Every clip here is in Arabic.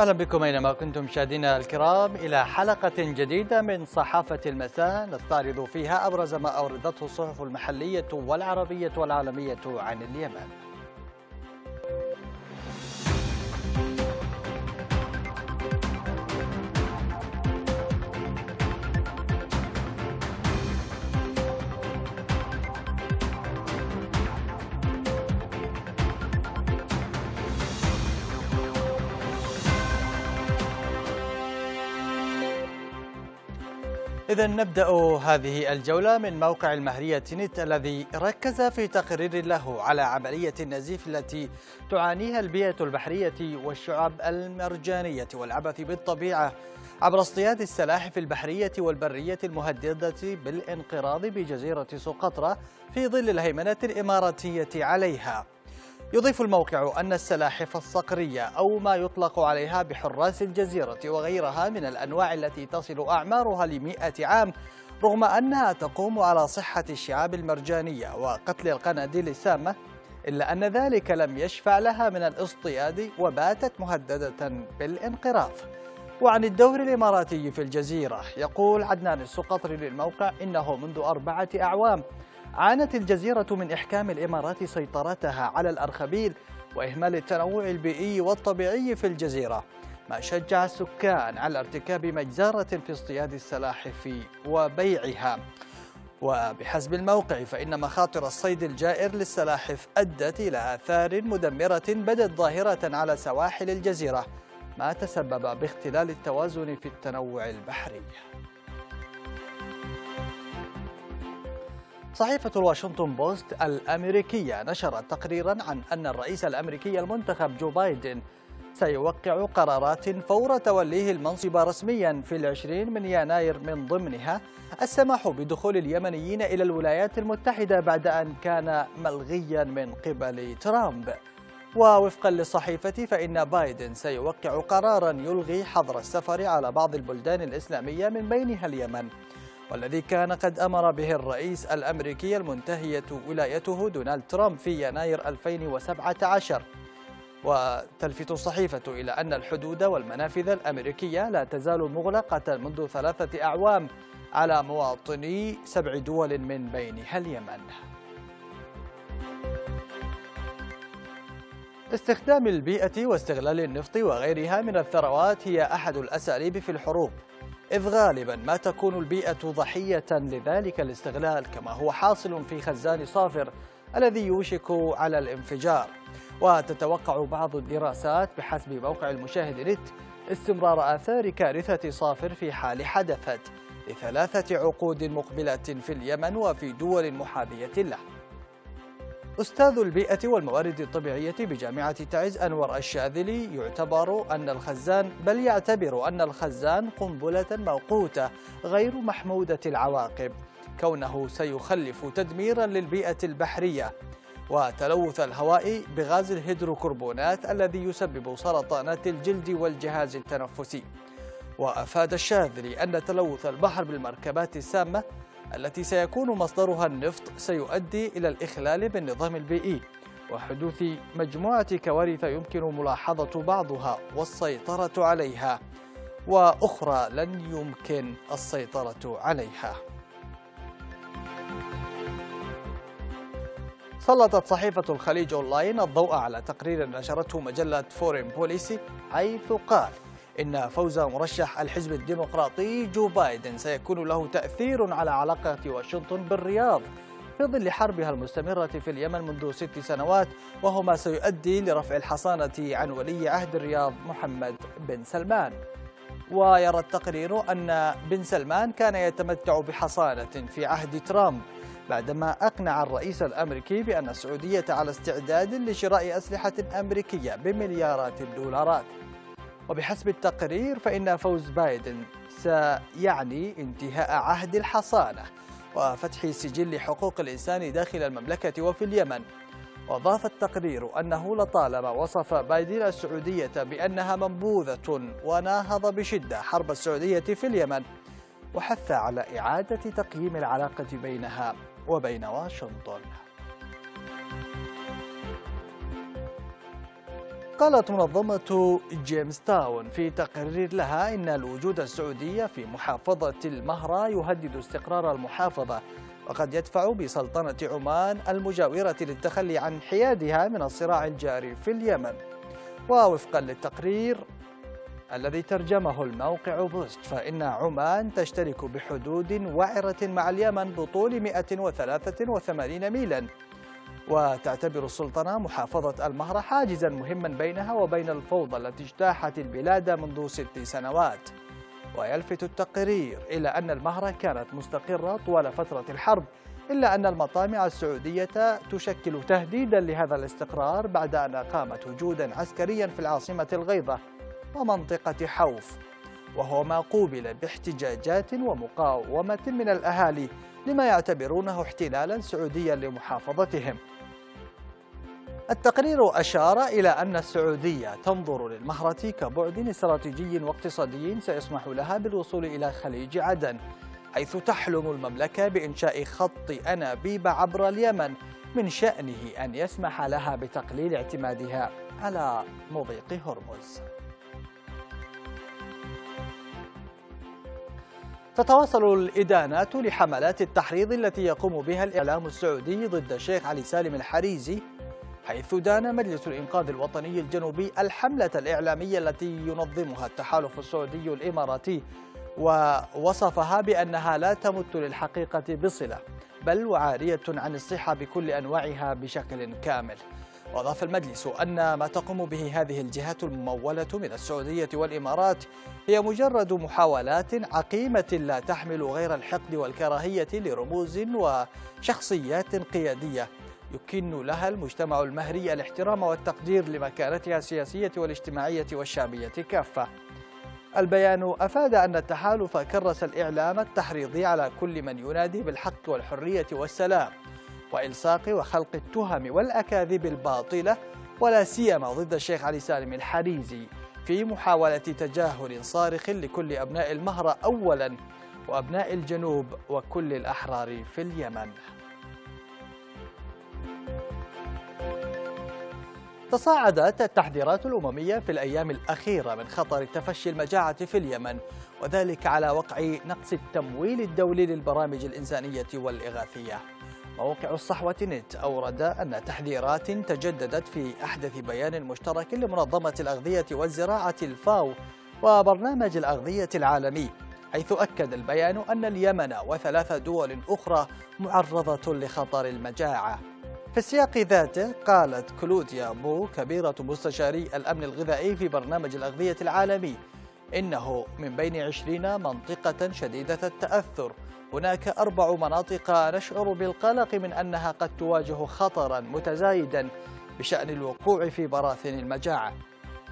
أهلا بكم أينما كنتم مشاهدينا الكرام إلى حلقة جديدة من صحافة المساء نستعرض فيها أبرز ما أوردته الصحف المحلية والعربية والعالمية عن اليمن. إذا نبدأ هذه الجولة من موقع المهرية نت الذي ركز في تقرير له على عملية النزيف التي تعانيها البيئة البحرية والشعاب المرجانية والعبث بالطبيعة. عبر اصطياد السلاحف البحرية والبرية المهددة بالانقراض بجزيرة سقطرى في ظل الهيمنة الإماراتية عليها. يضيف الموقع أن السلاحف الصقرية أو ما يطلق عليها بحراس الجزيرة وغيرها من الأنواع التي تصل أعمارها لمئة عام رغم أنها تقوم على صحة الشعاب المرجانية وقتل القناديل السامة إلا أن ذلك لم يشفع لها من الاصطياد وباتت مهددة بالانقراض. وعن الدور الإماراتي في الجزيرة يقول عدنان السقطري للموقع إنه منذ أربعة أعوام عانت الجزيرة من إحكام الإمارات سيطرتها على الأرخبيل وإهمال التنوع البيئي والطبيعي في الجزيرة ما شجع السكان على ارتكاب مجزرة في اصطياد السلاحف وبيعها. وبحسب الموقع فإن مخاطر الصيد الجائر للسلاحف أدت إلى آثار مدمرة بدت ظاهرة على سواحل الجزيرة ما تسبب باختلال التوازن في التنوع البحري. صحيفة الواشنطن بوست الأمريكية نشرت تقريرا عن أن الرئيس الأمريكي المنتخب جو بايدن سيوقع قرارات فور توليه المنصب رسميا في العشرين من يناير من ضمنها السماح بدخول اليمنيين إلى الولايات المتحدة بعد أن كان ملغيا من قبل ترامب. ووفقا للصحيفة فإن بايدن سيوقع قرارا يلغي حظر السفر على بعض البلدان الإسلامية من بينها اليمن. والذي كان قد أمر به الرئيس الأمريكي المنتهية ولايته دونالد ترامب في يناير 2017 وتلفت الصحيفة إلى أن الحدود والمنافذ الأمريكية لا تزال مغلقة منذ ثلاثة أعوام على مواطني سبع دول من بينها اليمن استخدام البيئة واستغلال النفط وغيرها من الثروات هي أحد الأساليب في الحروب. إذ غالبا ما تكون البيئة ضحية لذلك الاستغلال كما هو حاصل في خزان صافر الذي يوشك على الانفجار. وتتوقع بعض الدراسات بحسب موقع المشاهد نت استمرار آثار كارثة صافر في حال حدثت لثلاثة عقود مقبلة في اليمن وفي دول محاذية له. أستاذ البيئة والموارد الطبيعية بجامعة تعز أنور الشاذلي يعتبر أن الخزان بل يعتبر أن الخزان قنبلة موقوتة غير محمودة العواقب. كونه سيخلف تدميرا للبيئة البحرية. وتلوث الهواء بغاز الهيدروكربونات الذي يسبب سرطانات الجلد والجهاز التنفسي. وأفاد الشاذلي أن تلوث البحر بالمركبات السامة التي سيكون مصدرها النفط سيؤدي إلى الإخلال بالنظام البيئي. وحدوث مجموعة كوارث يمكن ملاحظة بعضها والسيطرة عليها وأخرى لن يمكن السيطرة عليها. سلطت صحيفة الخليج أونلاين الضوء على تقرير نشرته مجلة فورين بوليسي حيث قال إن فوز مرشح الحزب الديمقراطي جو بايدن سيكون له تأثير على علاقة واشنطن بالرياض في ظل حربها المستمرة في اليمن منذ ست سنوات وهو ما سيؤدي لرفع الحصانة عن ولي عهد الرياض محمد بن سلمان. ويرى التقرير أن بن سلمان كان يتمتع بحصانة في عهد ترامب بعدما أقنع الرئيس الأمريكي بأن السعودية على استعداد لشراء أسلحة أمريكية بمليارات الدولارات. وبحسب التقرير فإن فوز بايدن سيعني انتهاء عهد الحصانة وفتح سجل حقوق الإنسان داخل المملكة وفي اليمن. وأضاف التقرير أنه لطالما وصف بايدن السعودية بأنها منبوذة وناهض بشدة حرب السعودية في اليمن وحث على إعادة تقييم العلاقة بينها وبين واشنطن. وقالت منظمة جيمس تاون في تقرير لها إن الوجود السعودي في محافظة المهرة يهدد استقرار المحافظة وقد يدفع بسلطنة عمان المجاورة للتخلي عن حيادها من الصراع الجاري في اليمن. ووفقا للتقرير الذي ترجمه الموقع بوست فإن عمان تشترك بحدود وعرة مع اليمن بطول 183 ميلاً. وتعتبر السلطنة محافظة المهرة حاجزا مهما بينها وبين الفوضى التي اجتاحت البلاد منذ ست سنوات. ويلفت التقرير إلى أن المهرة كانت مستقرة طوال فترة الحرب إلا أن المطامع السعودية تشكل تهديدا لهذا الاستقرار بعد أن أقامت وجودا عسكريا في العاصمة الغيضة ومنطقة حوف. وهو ما قوبل باحتجاجات ومقاومة من الأهالي لما يعتبرونه احتلالا سعوديا لمحافظتهم. التقرير أشار إلى أن السعودية تنظر للمهرة كبعد استراتيجي واقتصادي سيسمح لها بالوصول إلى خليج عدن حيث تحلم المملكة بإنشاء خط أنابيب عبر اليمن من شأنه أن يسمح لها بتقليل اعتمادها على مضيق هرمز. تتواصل الإدانات لحملات التحريض التي يقوم بها الإعلام السعودي ضد الشيخ علي سالم الحريزي حيث دان مجلس الإنقاذ الوطني الجنوبي الحملة الإعلامية التي ينظمها التحالف السعودي الإماراتي ووصفها بأنها لا تمت للحقيقة بصلة بل وعارية عن الصحة بكل أنواعها بشكل كامل. وأضاف المجلس أن ما تقوم به هذه الجهات الممولة من السعودية والإمارات هي مجرد محاولات عقيمة لا تحمل غير الحقد والكراهية لرموز وشخصيات قيادية. يكن لها المجتمع المهري الاحترام والتقدير لمكانتها السياسية والاجتماعية والشعبية كافة. البيان أفاد أن التحالف كرس الإعلام التحريضي على كل من ينادي بالحق والحرية والسلام وإلصاق وخلق التهم والأكاذيب الباطلة ولا سيما ضد الشيخ علي سالم الحريزي في محاولة تجاهل صارخ لكل أبناء المهرة أولا وأبناء الجنوب وكل الأحرار في اليمن. تصاعدت التحذيرات الأممية في الأيام الأخيرة من خطر تفشي المجاعة في اليمن وذلك على وقع نقص التمويل الدولي للبرامج الإنسانية والإغاثية. موقع الصحوة نت أورد أن تحذيرات تجددت في أحدث بيان مشترك لمنظمة الأغذية والزراعة الفاو وبرنامج الأغذية العالمي حيث أكد البيان أن اليمن وثلاث دول أخرى معرضة لخطر المجاعة. في السياق ذاته قالت كلوديا بو كبيرة مستشاري الأمن الغذائي في برنامج الأغذية العالمي إنه من بين عشرين منطقة شديدة التأثر. هناك أربع مناطق نشعر بالقلق من أنها قد تواجه خطرا متزايدا بشأن الوقوع في براثن المجاعة.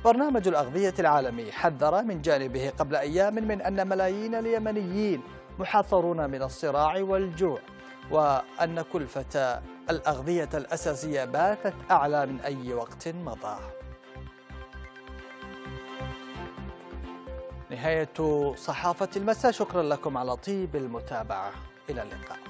برنامج الأغذية العالمي حذر من جانبه قبل أيام من أن ملايين اليمنيين محاصرون من الصراع والجوع وأن كلفة الأغذية الأساسية باتت أعلى من أي وقت مضى. نهاية صحافة المساء. شكرا لكم على طيب المتابعة. إلى اللقاء.